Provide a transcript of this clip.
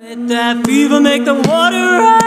Let that fever make the water rise.